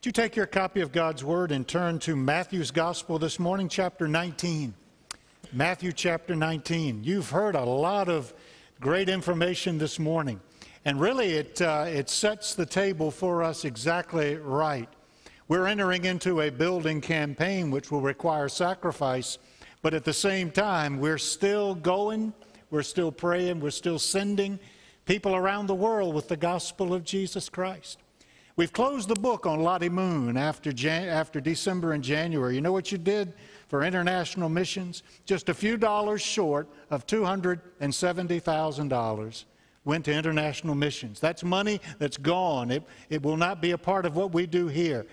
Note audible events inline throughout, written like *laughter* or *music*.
Would you take your copy of God's Word and turn to Matthew's Gospel this morning, chapter 19? Matthew chapter 19. You've heard a lot of great information this morning, and really it, uh, it sets the table for us exactly right. We're entering into a building campaign which will require sacrifice, but at the same time, we're still going, we're still praying, we're still sending people around the world with the gospel of Jesus Christ. We've closed the book on Lottie Moon after, Jan- after December and January. You know what you did for international missions? Just a few dollars short of $270,000 went to international missions. That's money that's gone. It, it will not be a part of what we do here,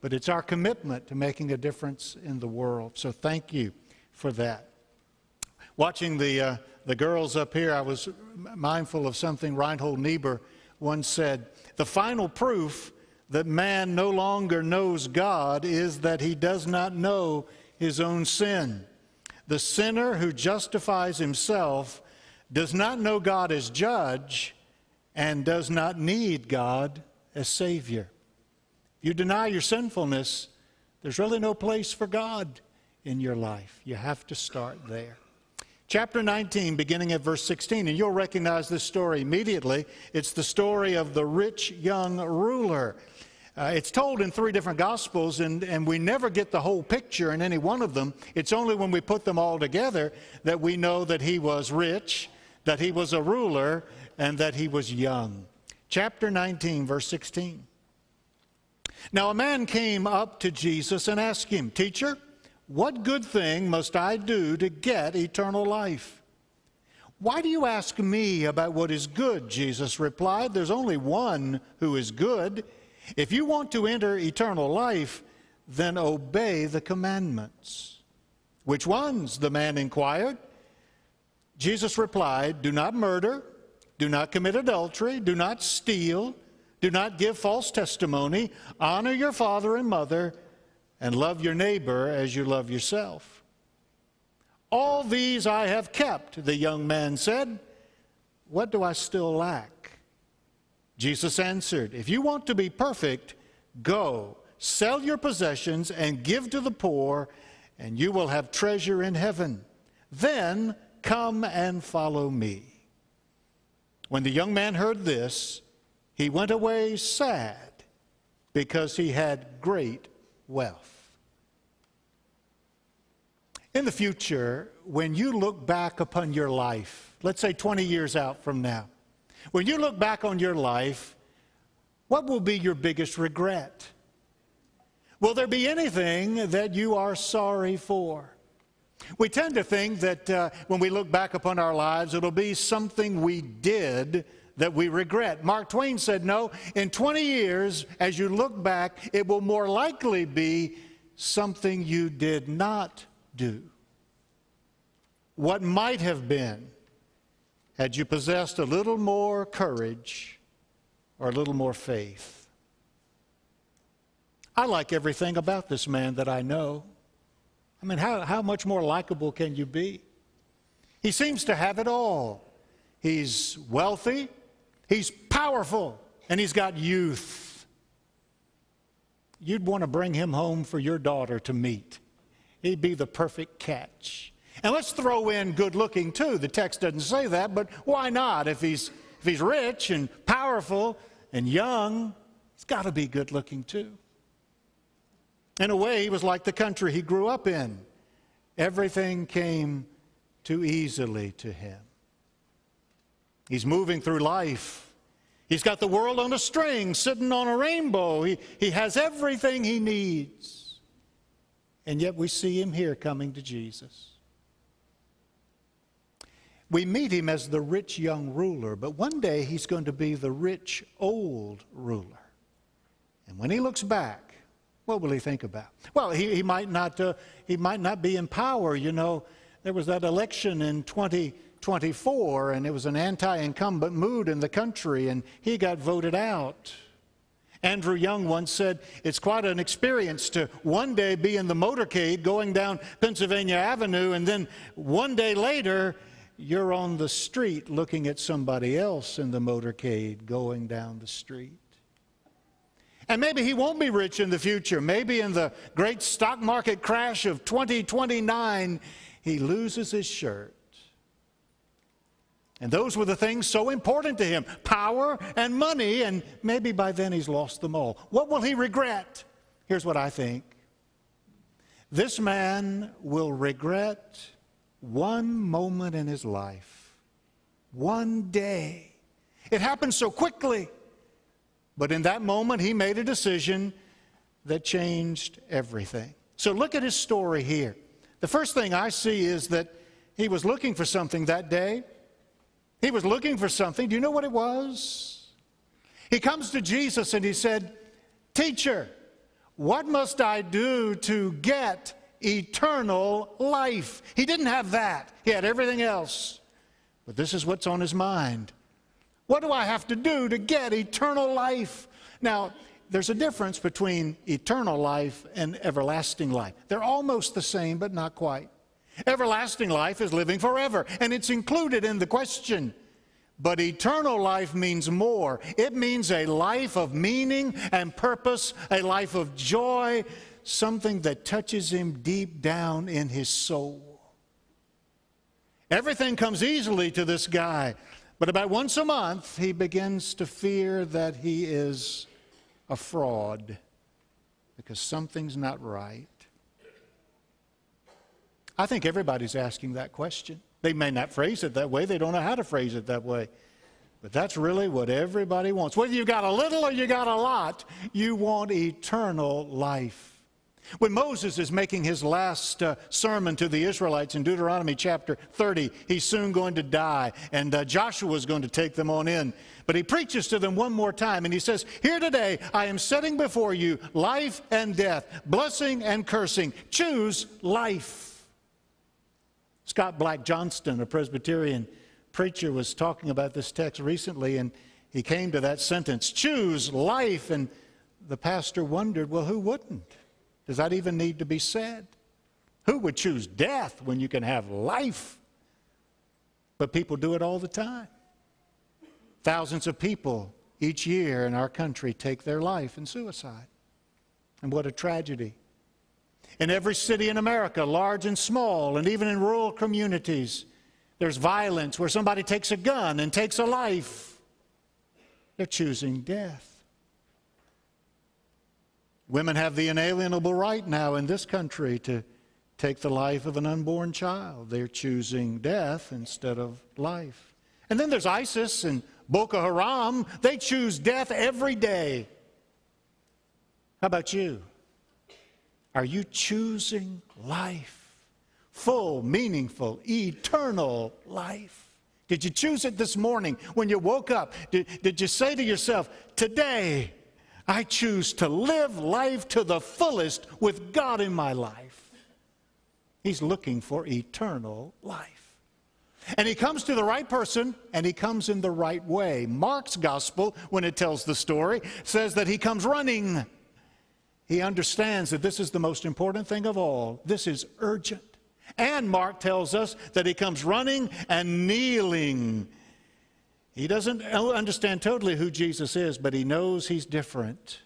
but it's our commitment to making a difference in the world. So thank you for that. Watching the, uh, the girls up here, I was mindful of something Reinhold Niebuhr once said. The final proof that man no longer knows God is that he does not know his own sin. The sinner who justifies himself does not know God as judge and does not need God as Savior. If you deny your sinfulness, there's really no place for God in your life. You have to start there. Chapter 19, beginning at verse 16, and you'll recognize this story immediately. It's the story of the rich young ruler. Uh, it's told in three different Gospels, and, and we never get the whole picture in any one of them. It's only when we put them all together that we know that he was rich, that he was a ruler, and that he was young. Chapter 19, verse 16. Now a man came up to Jesus and asked him, Teacher, what good thing must I do to get eternal life? Why do you ask me about what is good? Jesus replied, There's only one who is good. If you want to enter eternal life, then obey the commandments. Which ones? the man inquired. Jesus replied, Do not murder, do not commit adultery, do not steal, do not give false testimony, honor your father and mother, and love your neighbor as you love yourself. All these I have kept, the young man said. What do I still lack? Jesus answered, If you want to be perfect, go, sell your possessions, and give to the poor, and you will have treasure in heaven. Then come and follow me. When the young man heard this, he went away sad because he had great wealth. In the future, when you look back upon your life, let's say 20 years out from now, when you look back on your life, what will be your biggest regret? Will there be anything that you are sorry for? We tend to think that uh, when we look back upon our lives, it'll be something we did that we regret. Mark Twain said, No, in 20 years, as you look back, it will more likely be something you did not do. What might have been had you possessed a little more courage or a little more faith. I like everything about this man that I know. I mean, how, how much more likable can you be? He seems to have it all. He's wealthy, he's powerful, and he's got youth. You'd want to bring him home for your daughter to meet. He'd be the perfect catch. And let's throw in good looking too. The text doesn't say that, but why not? If he's, if he's rich and powerful and young, he's got to be good looking too. In a way, he was like the country he grew up in. Everything came too easily to him. He's moving through life. He's got the world on a string, sitting on a rainbow. He, he has everything he needs. And yet we see him here coming to Jesus. We meet him as the rich young ruler, but one day he's going to be the rich old ruler. And when he looks back, what will he think about? Well, he, he, might, not, uh, he might not be in power. You know, there was that election in 2024, and it was an anti incumbent mood in the country, and he got voted out. Andrew Young once said, It's quite an experience to one day be in the motorcade going down Pennsylvania Avenue, and then one day later, you're on the street looking at somebody else in the motorcade going down the street. And maybe he won't be rich in the future. Maybe in the great stock market crash of 2029, he loses his shirt. And those were the things so important to him power and money, and maybe by then he's lost them all. What will he regret? Here's what I think this man will regret one moment in his life, one day. It happened so quickly. But in that moment, he made a decision that changed everything. So look at his story here. The first thing I see is that he was looking for something that day. He was looking for something. Do you know what it was? He comes to Jesus and he said, Teacher, what must I do to get eternal life? He didn't have that, he had everything else. But this is what's on his mind. What do I have to do to get eternal life? Now, there's a difference between eternal life and everlasting life. They're almost the same, but not quite. Everlasting life is living forever, and it's included in the question. But eternal life means more. It means a life of meaning and purpose, a life of joy, something that touches him deep down in his soul. Everything comes easily to this guy. But about once a month, he begins to fear that he is a fraud because something's not right. I think everybody's asking that question. They may not phrase it that way, they don't know how to phrase it that way. But that's really what everybody wants. Whether you've got a little or you've got a lot, you want eternal life. When Moses is making his last uh, sermon to the Israelites in Deuteronomy chapter 30, he's soon going to die, and uh, Joshua is going to take them on in. But he preaches to them one more time, and he says, Here today I am setting before you life and death, blessing and cursing. Choose life. Scott Black Johnston, a Presbyterian preacher, was talking about this text recently, and he came to that sentence, Choose life. And the pastor wondered, Well, who wouldn't? Does that even need to be said? Who would choose death when you can have life? But people do it all the time. Thousands of people each year in our country take their life in suicide. And what a tragedy. In every city in America, large and small, and even in rural communities, there's violence where somebody takes a gun and takes a life. They're choosing death. Women have the inalienable right now in this country to take the life of an unborn child. They're choosing death instead of life. And then there's ISIS and Boko Haram. They choose death every day. How about you? Are you choosing life? Full, meaningful, eternal life. Did you choose it this morning when you woke up? Did, did you say to yourself, Today, I choose to live life to the fullest with God in my life. He's looking for eternal life. And he comes to the right person and he comes in the right way. Mark's gospel, when it tells the story, says that he comes running. He understands that this is the most important thing of all. This is urgent. And Mark tells us that he comes running and kneeling he doesn't understand totally who Jesus is, but he knows he's different.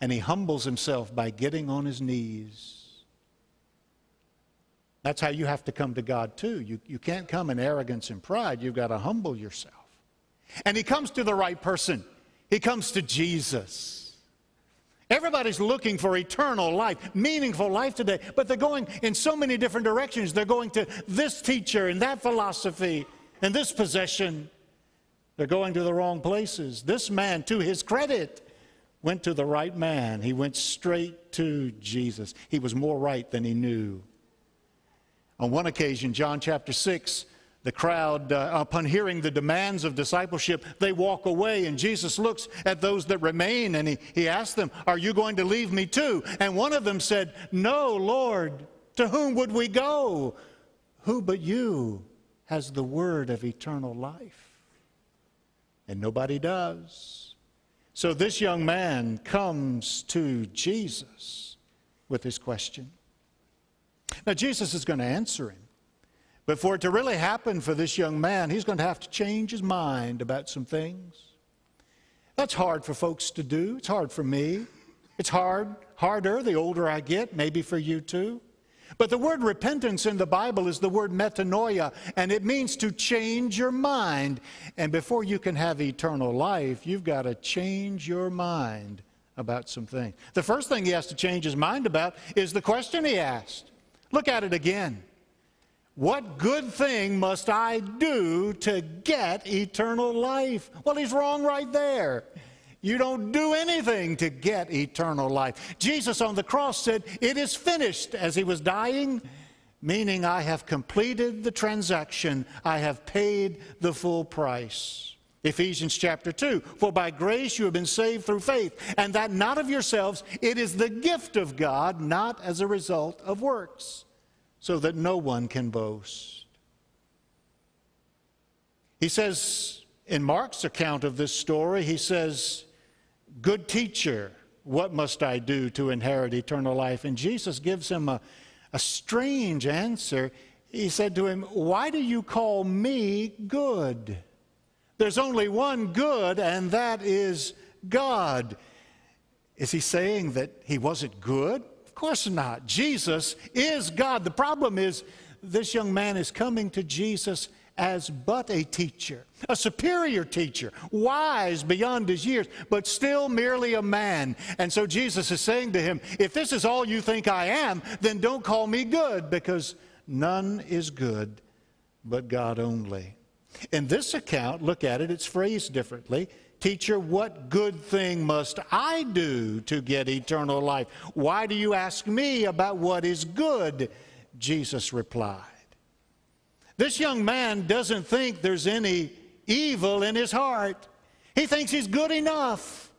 And he humbles himself by getting on his knees. That's how you have to come to God, too. You, you can't come in arrogance and pride. You've got to humble yourself. And he comes to the right person, he comes to Jesus. Everybody's looking for eternal life, meaningful life today, but they're going in so many different directions. They're going to this teacher and that philosophy and this possession. They're going to the wrong places. This man, to his credit, went to the right man. He went straight to Jesus. He was more right than he knew. On one occasion, John chapter 6, the crowd, uh, upon hearing the demands of discipleship, they walk away, and Jesus looks at those that remain and he, he asks them, Are you going to leave me too? And one of them said, No, Lord, to whom would we go? Who but you has the word of eternal life? and nobody does. So this young man comes to Jesus with his question. Now, Jesus is going to answer him. But for it to really happen for this young man, he's going to have to change his mind about some things. That's hard for folks to do. It's hard for me. It's hard, harder the older I get, maybe for you too. But the word repentance in the Bible is the word metanoia, and it means to change your mind. And before you can have eternal life, you've got to change your mind about some things. The first thing he has to change his mind about is the question he asked. Look at it again. What good thing must I do to get eternal life? Well, he's wrong right there. You don't do anything to get eternal life. Jesus on the cross said, It is finished as he was dying, meaning I have completed the transaction, I have paid the full price. Ephesians chapter 2 For by grace you have been saved through faith, and that not of yourselves, it is the gift of God, not as a result of works, so that no one can boast. He says in Mark's account of this story, he says, Good teacher, what must I do to inherit eternal life? And Jesus gives him a, a strange answer. He said to him, Why do you call me good? There's only one good, and that is God. Is he saying that he wasn't good? Course not. Jesus is God. The problem is, this young man is coming to Jesus as but a teacher, a superior teacher, wise beyond his years, but still merely a man. And so Jesus is saying to him, If this is all you think I am, then don't call me good, because none is good but God only. In this account, look at it, it's phrased differently. Teacher, what good thing must I do to get eternal life? Why do you ask me about what is good? Jesus replied. This young man doesn't think there's any evil in his heart. He thinks he's good enough.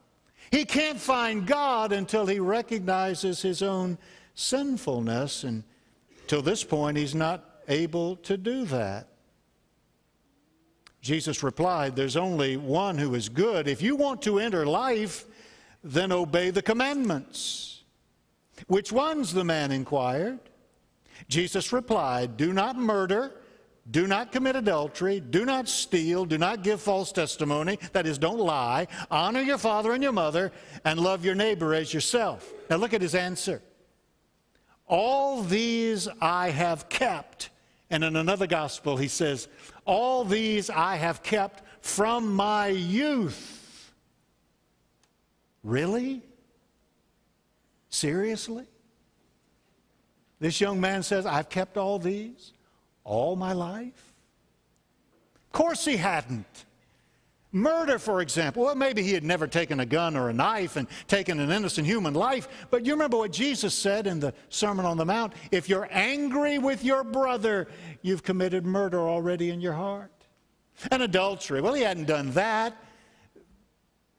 He can't find God until he recognizes his own sinfulness, and till this point, he's not able to do that. Jesus replied, There's only one who is good. If you want to enter life, then obey the commandments. Which ones? the man inquired. Jesus replied, Do not murder. Do not commit adultery. Do not steal. Do not give false testimony. That is, don't lie. Honor your father and your mother, and love your neighbor as yourself. Now look at his answer. All these I have kept. And in another gospel, he says, All these I have kept from my youth. Really? Seriously? This young man says, I've kept all these? all my life? Of course he hadn't. Murder, for example. Well, maybe he had never taken a gun or a knife and taken an innocent human life, but you remember what Jesus said in the Sermon on the Mount? If you're angry with your brother, you've committed murder already in your heart. And adultery. Well, he hadn't done that.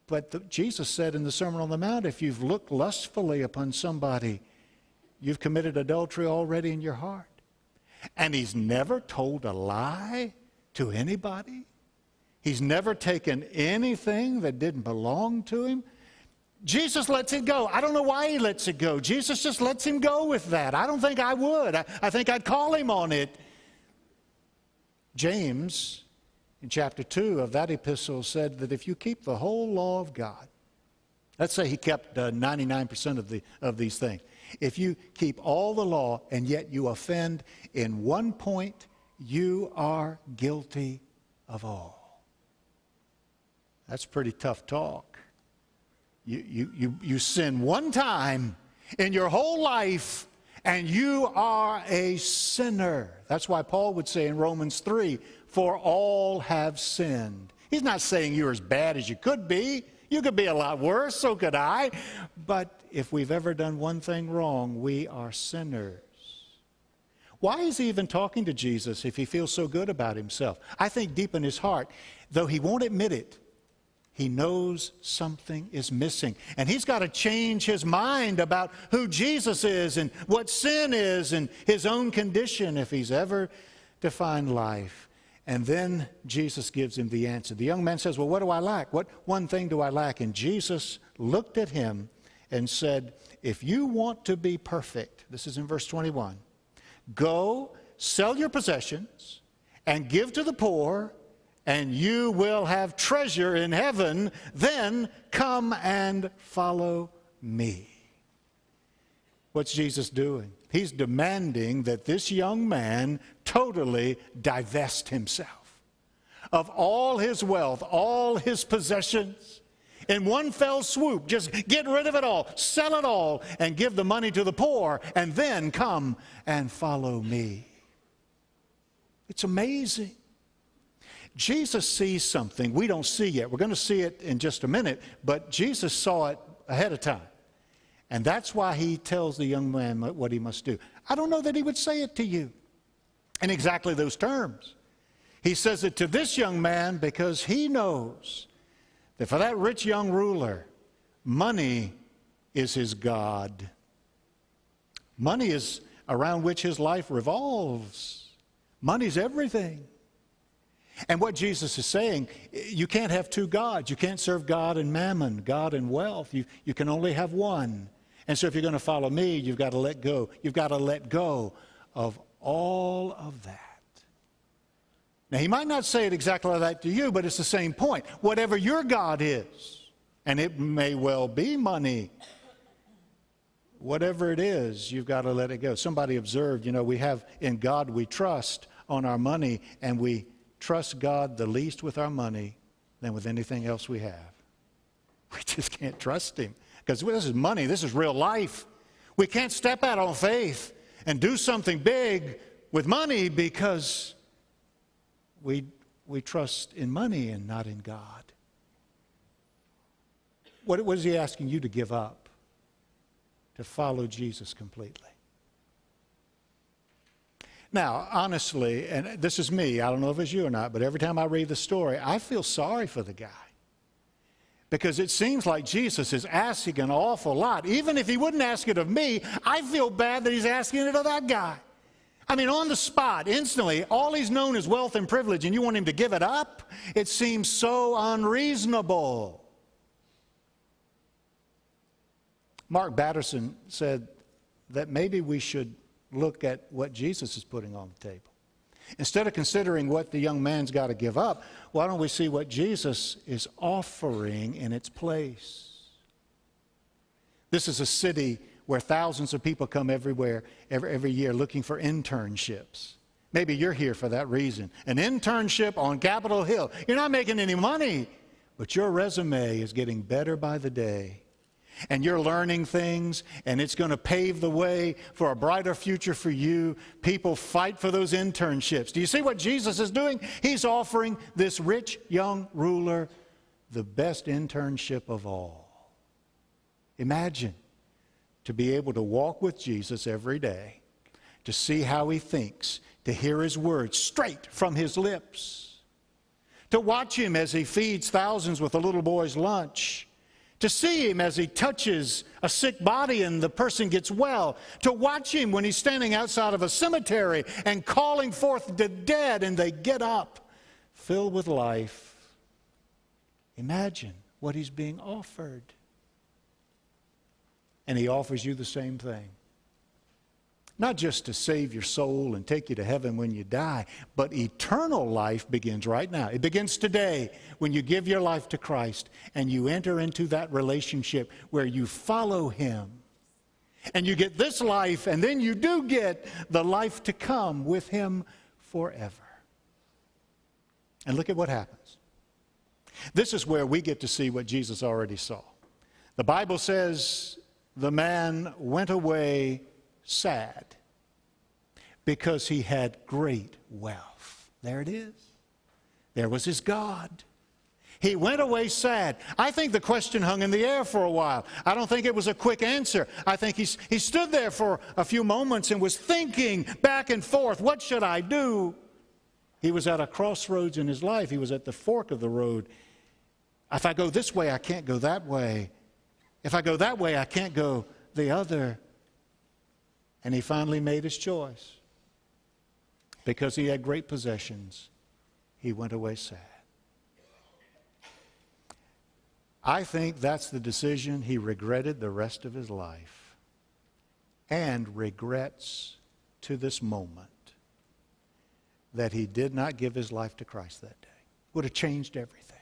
But the, Jesus said in the Sermon on the Mount, if you've looked lustfully upon somebody, you've committed adultery already in your heart and he's never told a lie to anybody. He's never taken anything that didn't belong to him. Jesus lets it go. I don't know why he lets it go. Jesus just lets him go with that. I don't think I would. I, I think I'd call him on it. James, in chapter 2 of that epistle, said that if you keep the whole law of God, let's say he kept uh, 99% of, the, of these things, if you keep all the law and yet you offend in one point, you are guilty of all. That's pretty tough talk. You, you, you, you sin one time in your whole life and you are a sinner. That's why Paul would say in Romans 3 for all have sinned. He's not saying you're as bad as you could be. You could be a lot worse, so could I. But if we've ever done one thing wrong, we are sinners. Why is he even talking to Jesus if he feels so good about himself? I think deep in his heart, though he won't admit it, he knows something is missing. And he's got to change his mind about who Jesus is and what sin is and his own condition if he's ever to find life. And then Jesus gives him the answer. The young man says, Well, what do I lack? What one thing do I lack? And Jesus looked at him and said, If you want to be perfect, this is in verse 21, go sell your possessions and give to the poor, and you will have treasure in heaven. Then come and follow me. What's Jesus doing? He's demanding that this young man totally divest himself of all his wealth, all his possessions. In one fell swoop, just get rid of it all, sell it all, and give the money to the poor, and then come and follow me. It's amazing. Jesus sees something we don't see yet. We're going to see it in just a minute, but Jesus saw it ahead of time. And that's why he tells the young man what he must do. I don't know that he would say it to you in exactly those terms. He says it to this young man because he knows that for that rich young ruler, money is his God. Money is around which his life revolves. Money's everything. And what Jesus is saying, you can't have two gods. You can't serve God and mammon, God and wealth. You, you can only have one. And so if you're going to follow me, you've got to let go. You've got to let go of all of that. Now, he might not say it exactly like that to you, but it's the same point. Whatever your God is, and it may well be money, whatever it is, you've got to let it go. Somebody observed, you know, we have in God we trust on our money, and we trust God the least with our money than with anything else we have. *laughs* We just can't trust Him. Because this is money, this is real life. We can't step out on faith and do something big with money because we, we trust in money and not in God. What, what is he asking you to give up to follow Jesus completely? Now, honestly, and this is me, I don't know if it's you or not, but every time I read the story, I feel sorry for the guy because it seems like Jesus is asking an awful lot. Even if he wouldn't ask it of me, I feel bad that he's asking it of that guy. I mean, on the spot, instantly, all he's known is wealth and privilege, and you want him to give it up? It seems so unreasonable. Mark Batterson said that maybe we should look at what Jesus is putting on the table. Instead of considering what the young man's got to give up, why don't we see what Jesus is offering in its place? This is a city where thousands of people come everywhere every, every year looking for internships. Maybe you're here for that reason. An internship on Capitol Hill. You're not making any money, but your resume is getting better by the day and you're learning things, and it's going to pave the way for a brighter future for you. People fight for those internships. Do you see what Jesus is doing? He's offering this rich young ruler the best internship of all. Imagine to be able to walk with Jesus every day, to see how he thinks, to hear his words straight from his lips, to watch him as he feeds thousands with a little boy's lunch to see him as he touches a sick body and the person gets well, to watch him when he's standing outside of a cemetery and calling forth the dead and they get up filled with life. Imagine what he's being offered. And he offers you the same thing. Not just to save your soul and take you to heaven when you die, but eternal life begins right now. It begins today when you give your life to Christ and you enter into that relationship where you follow Him. And you get this life, and then you do get the life to come with Him forever. And look at what happens. This is where we get to see what Jesus already saw. The Bible says the man went away sad because he had great wealth. There it is. There was his God. He went away sad. I think the question hung in the air for a while. I don't think it was a quick answer. I think he, he stood there for a few moments and was thinking back and forth what should I do? He was at a crossroads in his life, he was at the fork of the road. If I go this way, I can't go that way. If I go that way, I can't go the other. And he finally made his choice. Because he had great possessions, he went away sad. I think that's the decision he regretted the rest of his life and regrets to this moment that he did not give his life to Christ that day. would have changed everything.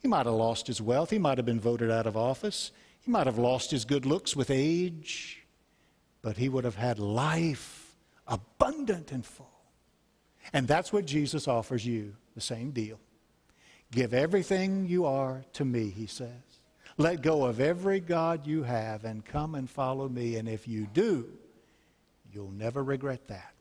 He might have lost his wealth. He might have been voted out of office. He might have lost his good looks with age. But he would have had life abundant and full. And that's what Jesus offers you the same deal. Give everything you are to me, he says. Let go of every God you have and come and follow me. And if you do, you'll never regret that.